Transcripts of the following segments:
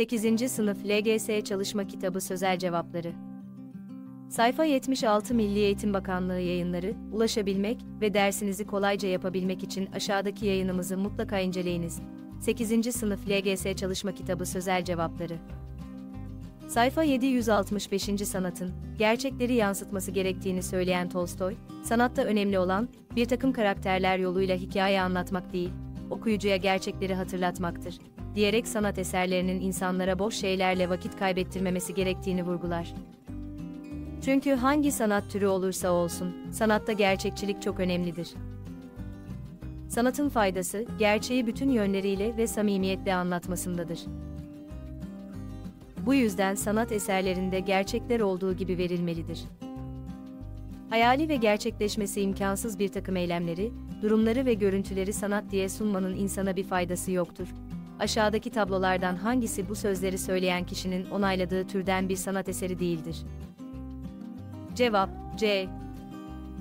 8. Sınıf LGS Çalışma Kitabı Sözel Cevapları Sayfa 76 Milli Eğitim Bakanlığı yayınları, ulaşabilmek ve dersinizi kolayca yapabilmek için aşağıdaki yayınımızı mutlaka inceleyiniz. 8. Sınıf LGS Çalışma Kitabı Sözel Cevapları Sayfa 765. Sanatın, gerçekleri yansıtması gerektiğini söyleyen Tolstoy, sanatta önemli olan, bir takım karakterler yoluyla hikaye anlatmak değil, okuyucuya gerçekleri hatırlatmaktır, diyerek sanat eserlerinin insanlara boş şeylerle vakit kaybettirmemesi gerektiğini vurgular. Çünkü hangi sanat türü olursa olsun, sanatta gerçekçilik çok önemlidir. Sanatın faydası, gerçeği bütün yönleriyle ve samimiyetle anlatmasındadır. Bu yüzden sanat eserlerinde gerçekler olduğu gibi verilmelidir. Hayali ve gerçekleşmesi imkansız bir takım eylemleri, durumları ve görüntüleri sanat diye sunmanın insana bir faydası yoktur. Aşağıdaki tablolardan hangisi bu sözleri söyleyen kişinin onayladığı türden bir sanat eseri değildir? Cevap C.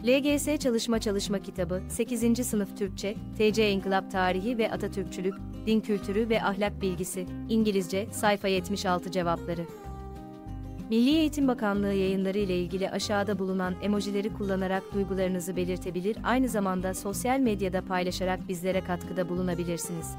LGS Çalışma Çalışma Kitabı 8. Sınıf Türkçe, TC İnkılap Tarihi ve Atatürkçülük, Din Kültürü ve Ahlak Bilgisi, İngilizce, sayfa 76 cevapları. Milli Eğitim Bakanlığı yayınları ile ilgili aşağıda bulunan emojileri kullanarak duygularınızı belirtebilir, aynı zamanda sosyal medyada paylaşarak bizlere katkıda bulunabilirsiniz.